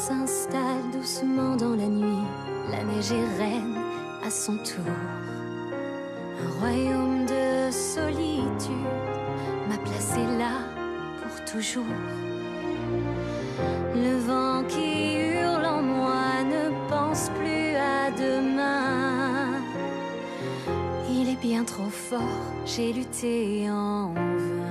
s'installe doucement dans la nuit. La neige est reine à son tour. Un royaume de solitude m'a placé là pour toujours. Le vent qui hurle en moi ne pense plus à demain. Il est bien trop fort, j'ai lutté en vain.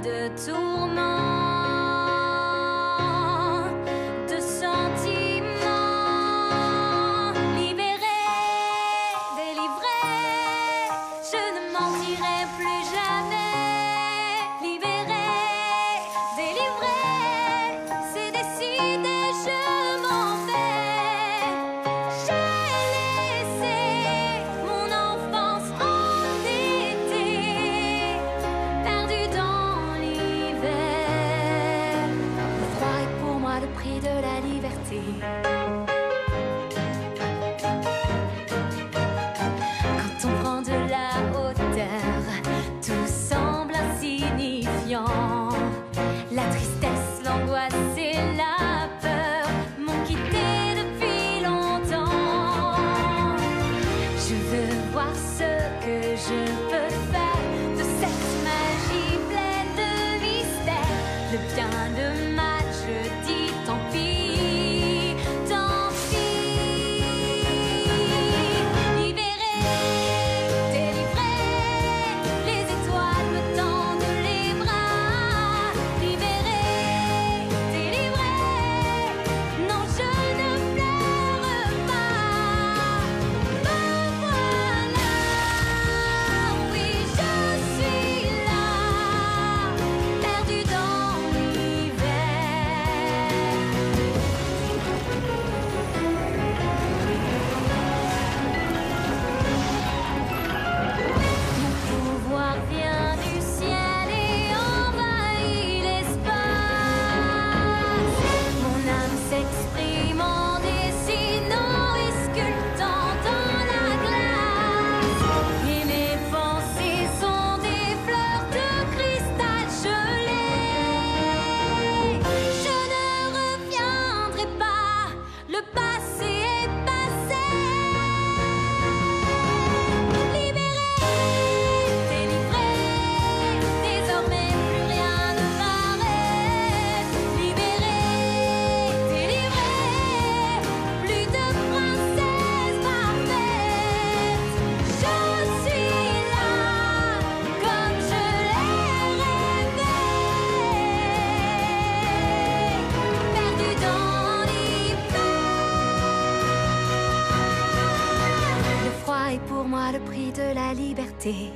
de tourments. le prix de la liberté.